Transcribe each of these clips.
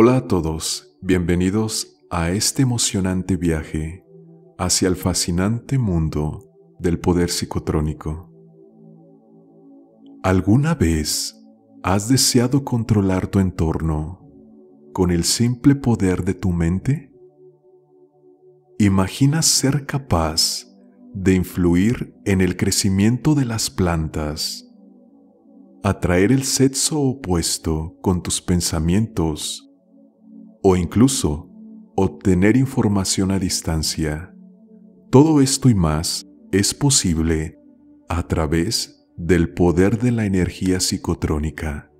Hola a todos, bienvenidos a este emocionante viaje hacia el fascinante mundo del poder psicotrónico. ¿Alguna vez has deseado controlar tu entorno con el simple poder de tu mente? ¿Imaginas ser capaz de influir en el crecimiento de las plantas, atraer el sexo opuesto con tus pensamientos o incluso obtener información a distancia? Todo esto y más es posible a través del poder de la energía psicotrónica.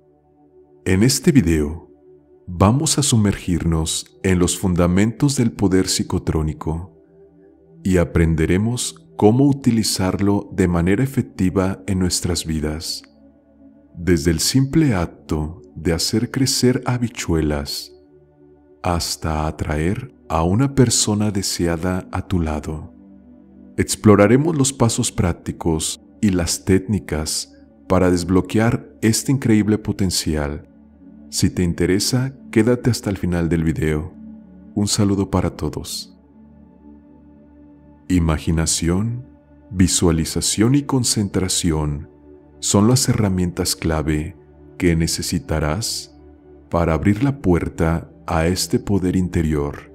En este video vamos a sumergirnos en los fundamentos del poder psicotrónico y aprenderemos cómo utilizarlo de manera efectiva en nuestras vidas. Desde el simple acto de hacer crecer habichuelas hasta atraer a una persona deseada a tu lado. Exploraremos los pasos prácticos y las técnicas para desbloquear este increíble potencial. Si te interesa, quédate hasta el final del video. Un saludo para todos. Imaginación, visualización y concentración son las herramientas clave que necesitarás para abrir la puerta a este poder interior.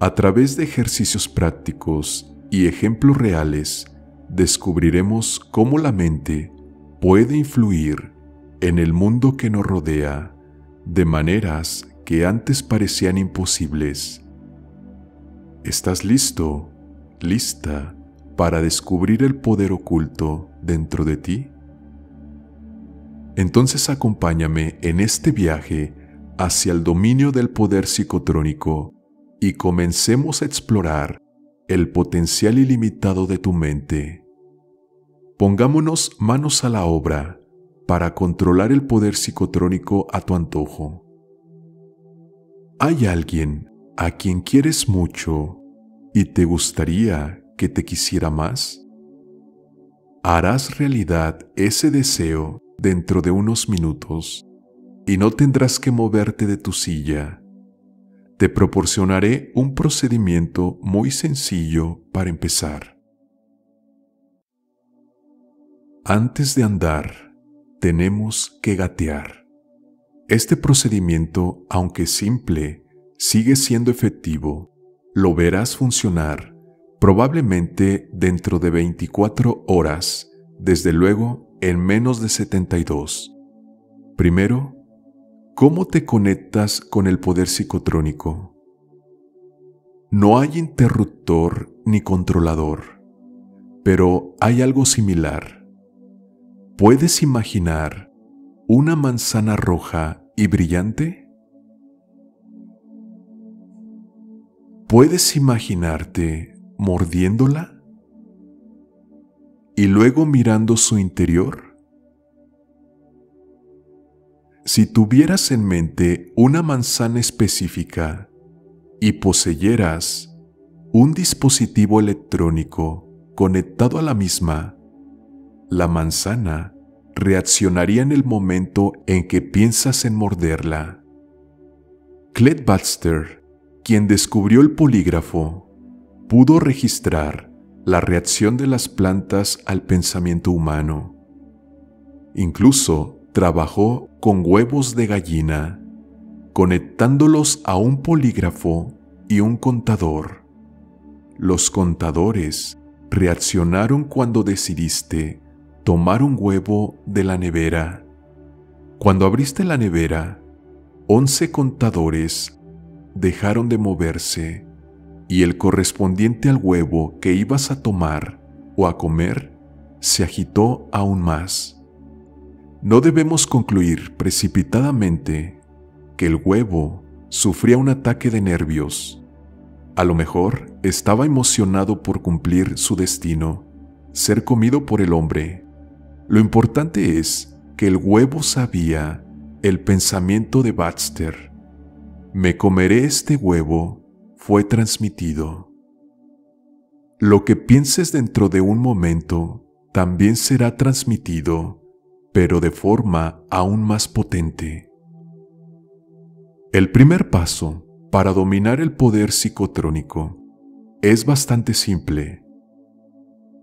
A través de ejercicios prácticos y ejemplos reales, descubriremos cómo la mente puede influir en el mundo que nos rodea de maneras que antes parecían imposibles. ¿Estás listo, lista para descubrir el poder oculto dentro de ti? Entonces acompáñame en este viaje hacia el dominio del poder psicotrónico y comencemos a explorar el potencial ilimitado de tu mente. Pongámonos manos a la obra para controlar el poder psicotrónico a tu antojo. ¿Hay alguien a quien quieres mucho y te gustaría que te quisiera más? Harás realidad ese deseo dentro de unos minutos y no tendrás que moverte de tu silla te proporcionaré un procedimiento muy sencillo para empezar. Antes de andar, tenemos que gatear. Este procedimiento, aunque simple, sigue siendo efectivo. Lo verás funcionar probablemente dentro de 24 horas, desde luego en menos de 72. Primero, ¿Cómo te conectas con el poder psicotrónico? No hay interruptor ni controlador, pero hay algo similar. ¿Puedes imaginar una manzana roja y brillante? ¿Puedes imaginarte mordiéndola? Y luego mirando su interior? Si tuvieras en mente una manzana específica y poseyeras un dispositivo electrónico conectado a la misma, la manzana reaccionaría en el momento en que piensas en morderla. Clet Baxter, quien descubrió el polígrafo, pudo registrar la reacción de las plantas al pensamiento humano. Incluso trabajó con huevos de gallina, conectándolos a un polígrafo y un contador. Los contadores reaccionaron cuando decidiste tomar un huevo de la nevera. Cuando abriste la nevera, once contadores dejaron de moverse y el correspondiente al huevo que ibas a tomar o a comer se agitó aún más. No debemos concluir precipitadamente que el huevo sufría un ataque de nervios. A lo mejor estaba emocionado por cumplir su destino, ser comido por el hombre. Lo importante es que el huevo sabía el pensamiento de Baxter. Me comeré este huevo fue transmitido. Lo que pienses dentro de un momento también será transmitido pero de forma aún más potente. El primer paso para dominar el poder psicotrónico es bastante simple.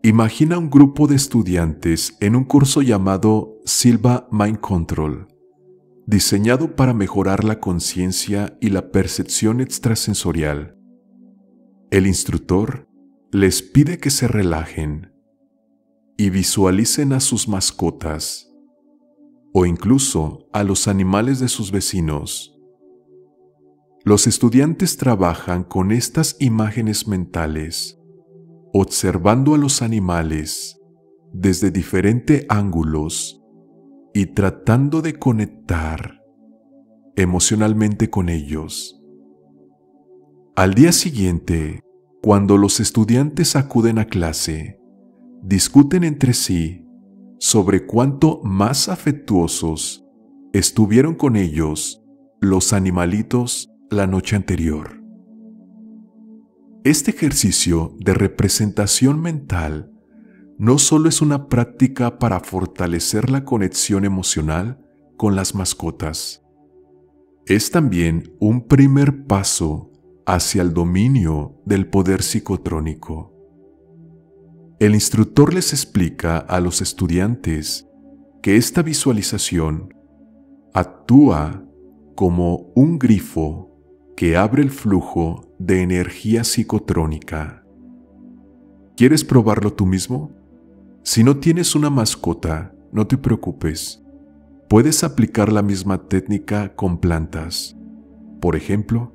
Imagina un grupo de estudiantes en un curso llamado Silva Mind Control, diseñado para mejorar la conciencia y la percepción extrasensorial. El instructor les pide que se relajen y visualicen a sus mascotas o incluso a los animales de sus vecinos. Los estudiantes trabajan con estas imágenes mentales, observando a los animales desde diferentes ángulos y tratando de conectar emocionalmente con ellos. Al día siguiente, cuando los estudiantes acuden a clase, discuten entre sí sobre cuánto más afectuosos estuvieron con ellos los animalitos la noche anterior. Este ejercicio de representación mental no solo es una práctica para fortalecer la conexión emocional con las mascotas, es también un primer paso hacia el dominio del poder psicotrónico. El instructor les explica a los estudiantes que esta visualización actúa como un grifo que abre el flujo de energía psicotrónica. ¿Quieres probarlo tú mismo? Si no tienes una mascota, no te preocupes. Puedes aplicar la misma técnica con plantas. Por ejemplo,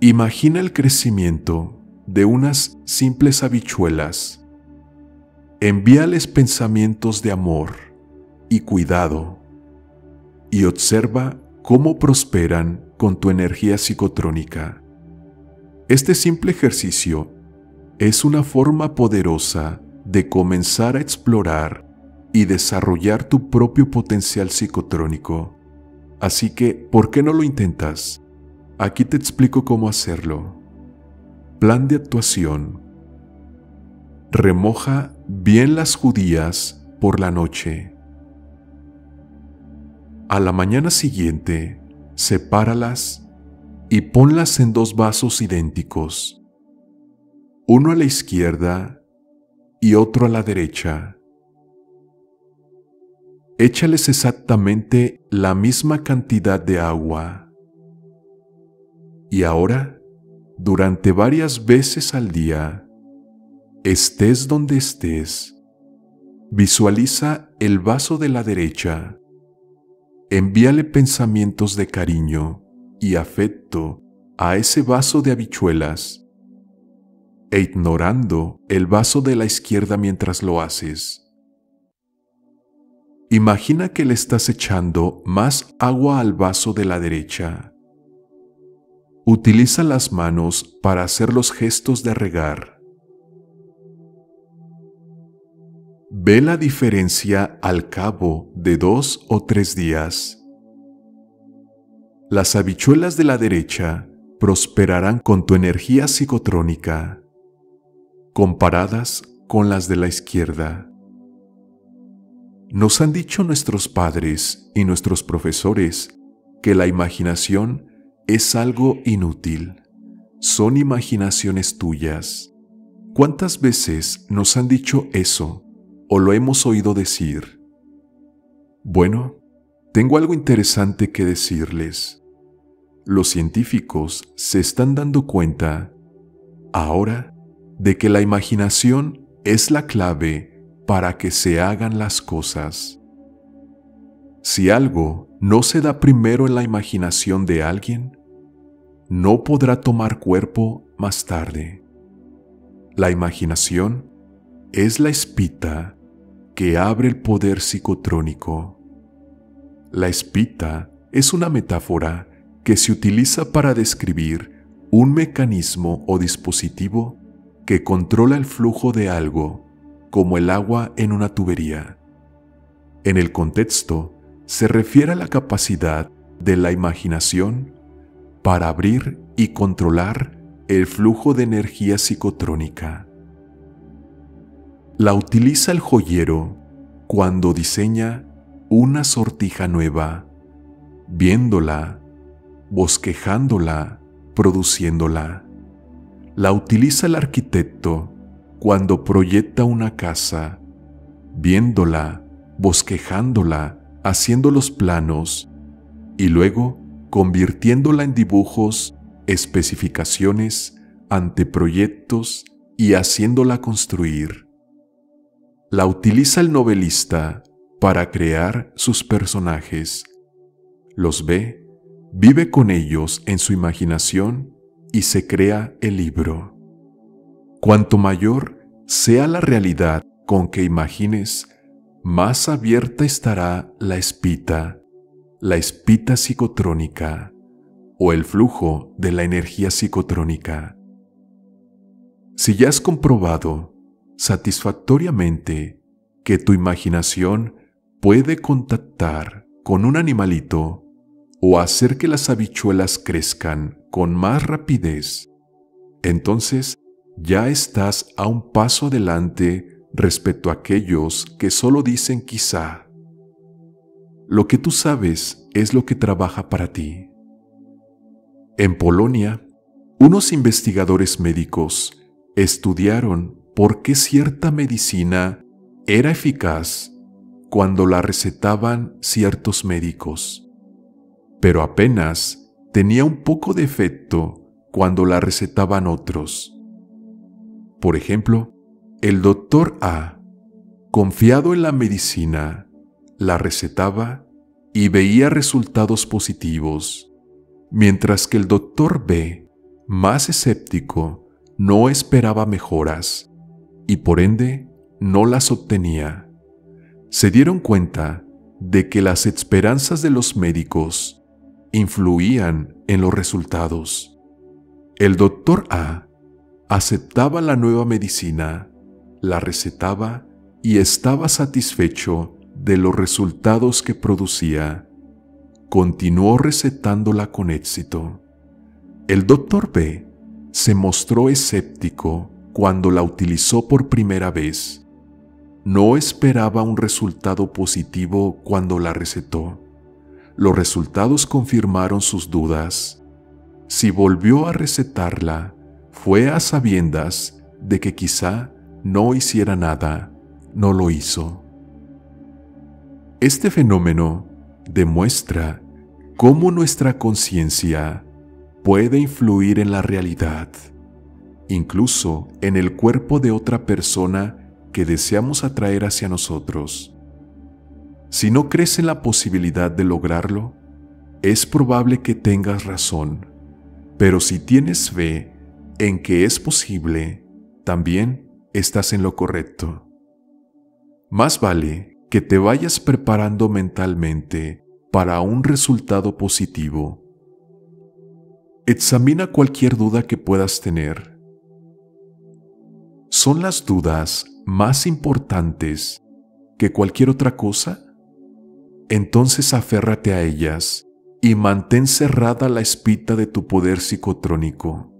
imagina el crecimiento de unas simples habichuelas. Envíales pensamientos de amor y cuidado y observa cómo prosperan con tu energía psicotrónica. Este simple ejercicio es una forma poderosa de comenzar a explorar y desarrollar tu propio potencial psicotrónico. Así que, ¿por qué no lo intentas? Aquí te explico cómo hacerlo. Plan de actuación. Remoja bien las judías por la noche. A la mañana siguiente, sepáralas y ponlas en dos vasos idénticos, uno a la izquierda y otro a la derecha. Échales exactamente la misma cantidad de agua. Y ahora, durante varias veces al día, estés donde estés, visualiza el vaso de la derecha envíale pensamientos de cariño y afecto a ese vaso de habichuelas e ignorando el vaso de la izquierda mientras lo haces. Imagina que le estás echando más agua al vaso de la derecha. Utiliza las manos para hacer los gestos de regar. Ve la diferencia al cabo de dos o tres días. Las habichuelas de la derecha prosperarán con tu energía psicotrónica, comparadas con las de la izquierda. Nos han dicho nuestros padres y nuestros profesores que la imaginación es algo inútil. Son imaginaciones tuyas. ¿Cuántas veces nos han dicho eso? O lo hemos oído decir. Bueno, tengo algo interesante que decirles. Los científicos se están dando cuenta ahora de que la imaginación es la clave para que se hagan las cosas. Si algo no se da primero en la imaginación de alguien, no podrá tomar cuerpo más tarde. La imaginación es la espita que abre el poder psicotrónico. La espita es una metáfora que se utiliza para describir un mecanismo o dispositivo que controla el flujo de algo, como el agua en una tubería. En el contexto, se refiere a la capacidad de la imaginación para abrir y controlar el flujo de energía psicotrónica la utiliza el joyero cuando diseña una sortija nueva. Viéndola, bosquejándola, produciéndola. La utiliza el arquitecto cuando proyecta una casa, viéndola, bosquejándola, haciendo los planos y luego convirtiéndola en dibujos, especificaciones, anteproyectos y haciéndola construir. La utiliza el novelista para crear sus personajes. Los ve, vive con ellos en su imaginación y se crea el libro. Cuanto mayor sea la realidad con que imagines, más abierta estará la espita, la espita psicotrónica o el flujo de la energía psicotrónica. Si ya has comprobado satisfactoriamente que tu imaginación puede contactar con un animalito o hacer que las habichuelas crezcan con más rapidez, entonces ya estás a un paso adelante respecto a aquellos que solo dicen quizá. Lo que tú sabes es lo que trabaja para ti. En Polonia, unos investigadores médicos estudiaron por qué cierta medicina era eficaz cuando la recetaban ciertos médicos, pero apenas tenía un poco de efecto cuando la recetaban otros. Por ejemplo, el doctor A, confiado en la medicina, la recetaba y veía resultados positivos, mientras que el doctor B, más escéptico, no esperaba mejoras y por ende no las obtenía. Se dieron cuenta de que las esperanzas de los médicos influían en los resultados. El doctor A aceptaba la nueva medicina la recetaba y estaba satisfecho de los resultados que producía. Continuó recetándola con éxito. El doctor B se mostró escéptico cuando la utilizó por primera vez. No esperaba un resultado positivo cuando la recetó. Los resultados confirmaron sus dudas. Si volvió a recetarla, fue a sabiendas de que quizá no hiciera nada, no lo hizo. Este fenómeno demuestra cómo nuestra conciencia puede influir en la realidad, incluso en el cuerpo de otra persona que deseamos atraer hacia nosotros. Si no crees en la posibilidad de lograrlo, es probable que tengas razón, pero si tienes fe en que es posible, también estás en lo correcto. Más vale que te vayas preparando mentalmente para un resultado positivo. Examina cualquier duda que puedas tener. ¿Son las dudas más importantes que cualquier otra cosa? Entonces aférrate a ellas y mantén cerrada la espita de tu poder psicotrónico.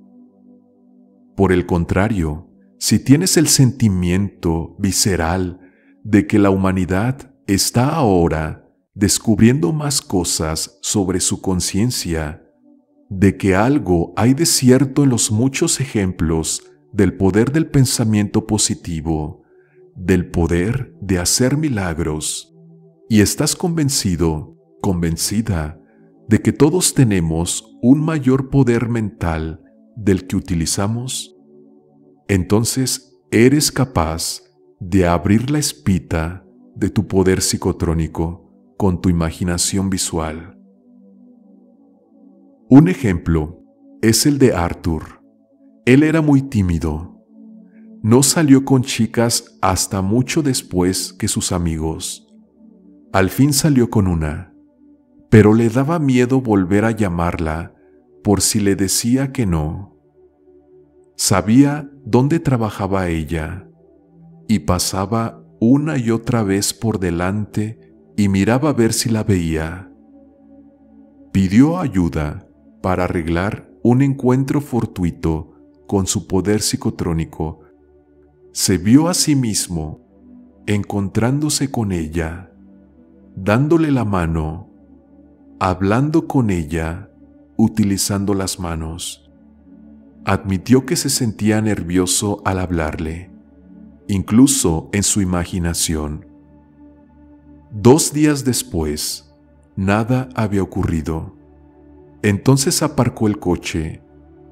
Por el contrario, si tienes el sentimiento visceral de que la humanidad está ahora descubriendo más cosas sobre su conciencia, de que algo hay de cierto en los muchos ejemplos del poder del pensamiento positivo, del poder de hacer milagros, y estás convencido, convencida, de que todos tenemos un mayor poder mental del que utilizamos, entonces eres capaz de abrir la espita de tu poder psicotrónico con tu imaginación visual. Un ejemplo es el de Arthur. Él era muy tímido. No salió con chicas hasta mucho después que sus amigos. Al fin salió con una, pero le daba miedo volver a llamarla por si le decía que no. Sabía dónde trabajaba ella y pasaba una y otra vez por delante y miraba a ver si la veía. Pidió ayuda para arreglar un encuentro fortuito con su poder psicotrónico. Se vio a sí mismo encontrándose con ella, dándole la mano, hablando con ella, utilizando las manos. Admitió que se sentía nervioso al hablarle, incluso en su imaginación. Dos días después, nada había ocurrido. Entonces aparcó el coche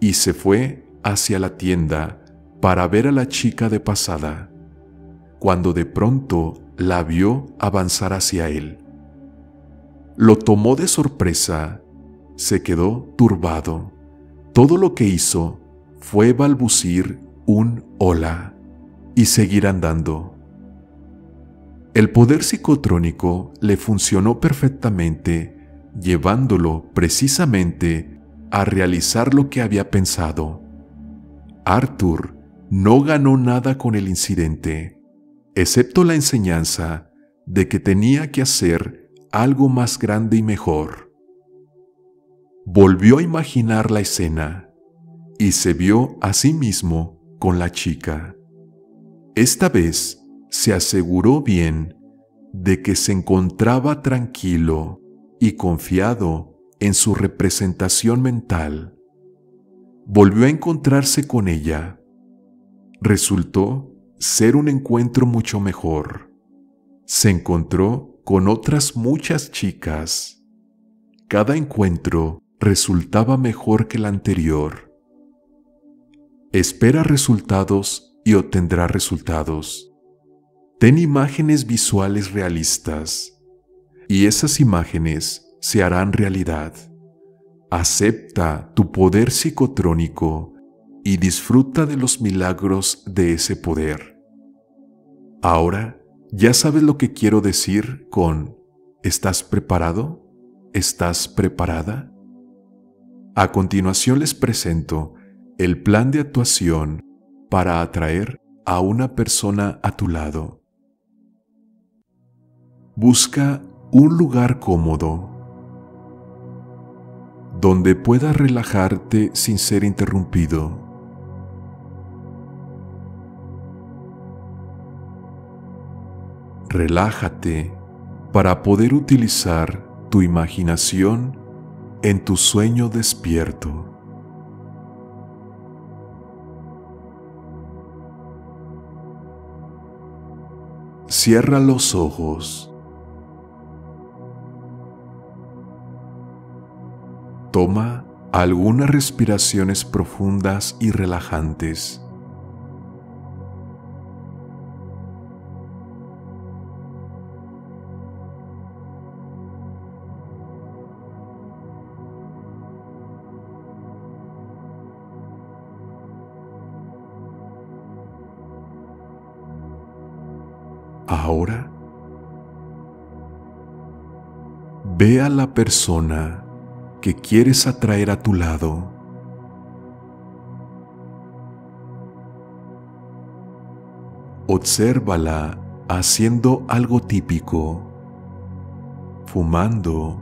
y se fue hacia la tienda para ver a la chica de pasada, cuando de pronto la vio avanzar hacia él. Lo tomó de sorpresa, se quedó turbado. Todo lo que hizo fue balbucir un hola y seguir andando. El poder psicotrónico le funcionó perfectamente, llevándolo precisamente a realizar lo que había pensado. Arthur no ganó nada con el incidente, excepto la enseñanza de que tenía que hacer algo más grande y mejor. Volvió a imaginar la escena y se vio a sí mismo con la chica. Esta vez se aseguró bien de que se encontraba tranquilo y confiado en su representación mental. Volvió a encontrarse con ella. Resultó ser un encuentro mucho mejor. Se encontró con otras muchas chicas. Cada encuentro resultaba mejor que el anterior. Espera resultados y obtendrá resultados. Ten imágenes visuales realistas y esas imágenes se harán realidad. Acepta tu poder psicotrónico y disfruta de los milagros de ese poder. Ahora ya sabes lo que quiero decir con ¿estás preparado? ¿Estás preparada? A continuación les presento el plan de actuación para atraer a una persona a tu lado. Busca un lugar cómodo donde puedas relajarte sin ser interrumpido. Relájate para poder utilizar tu imaginación en tu sueño despierto. Cierra los ojos. Toma algunas respiraciones profundas y relajantes. Ahora, ve a la persona que quieres atraer a tu lado. Obsérvala haciendo algo típico, fumando,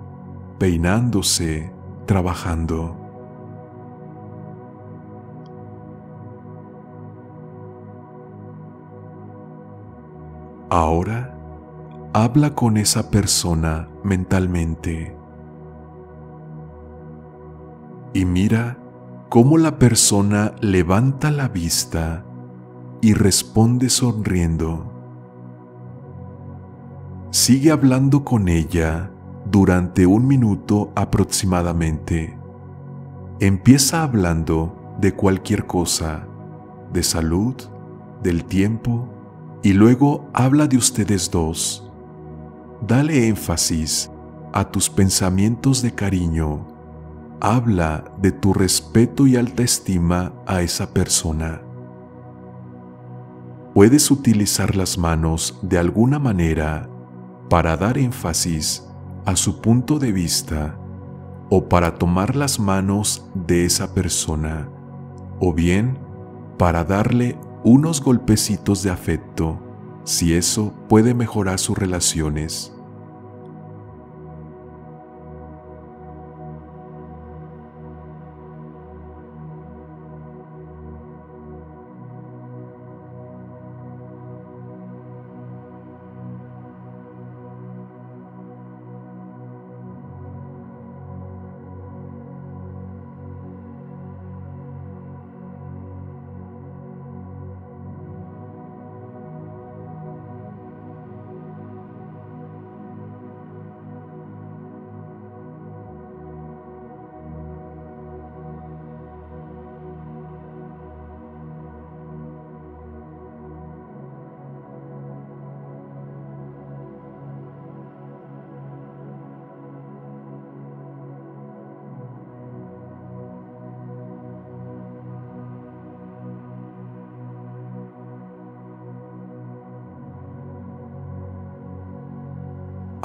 peinándose, trabajando. Ahora habla con esa persona mentalmente y mira cómo la persona levanta la vista y responde sonriendo. Sigue hablando con ella durante un minuto aproximadamente. Empieza hablando de cualquier cosa, de salud, del tiempo, y luego habla de ustedes dos. Dale énfasis a tus pensamientos de cariño habla de tu respeto y alta estima a esa persona. Puedes utilizar las manos de alguna manera para dar énfasis a su punto de vista o para tomar las manos de esa persona o bien para darle unos golpecitos de afecto si eso puede mejorar sus relaciones.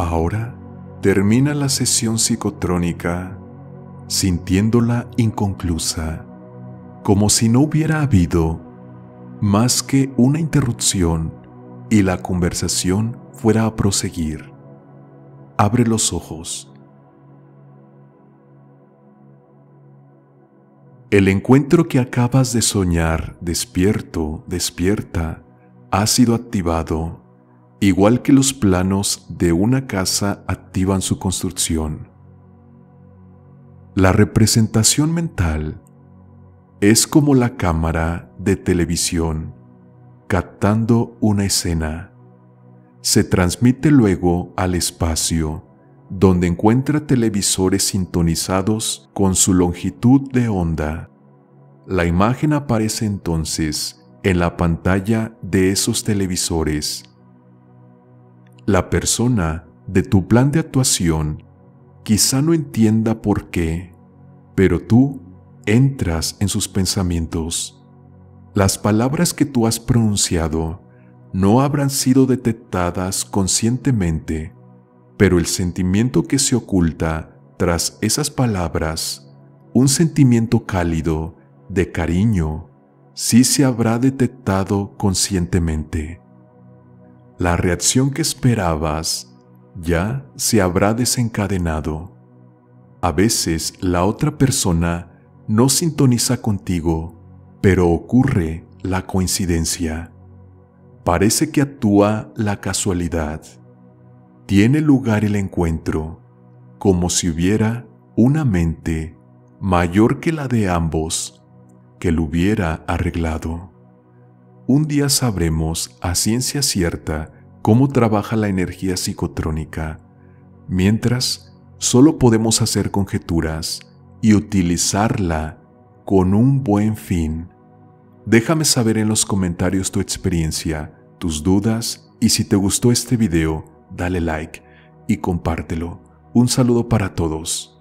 Ahora termina la sesión psicotrónica sintiéndola inconclusa, como si no hubiera habido más que una interrupción y la conversación fuera a proseguir. Abre los ojos. El encuentro que acabas de soñar, despierto, despierta, ha sido activado, igual que los planos de una casa activan su construcción. La representación mental es como la cámara de televisión captando una escena. Se transmite luego al espacio, donde encuentra televisores sintonizados con su longitud de onda. La imagen aparece entonces en la pantalla de esos televisores. La persona de tu plan de actuación quizá no entienda por qué, pero tú entras en sus pensamientos. Las palabras que tú has pronunciado no habrán sido detectadas conscientemente, pero el sentimiento que se oculta tras esas palabras, un sentimiento cálido, de cariño, sí se habrá detectado conscientemente. La reacción que esperabas ya se habrá desencadenado. A veces la otra persona no sintoniza contigo, pero ocurre la coincidencia. Parece que actúa la casualidad. Tiene lugar el encuentro, como si hubiera una mente mayor que la de ambos que lo hubiera arreglado. Un día sabremos a ciencia cierta cómo trabaja la energía psicotrónica, mientras solo podemos hacer conjeturas y utilizarla con un buen fin. Déjame saber en los comentarios tu experiencia, tus dudas y si te gustó este video, dale like y compártelo. Un saludo para todos.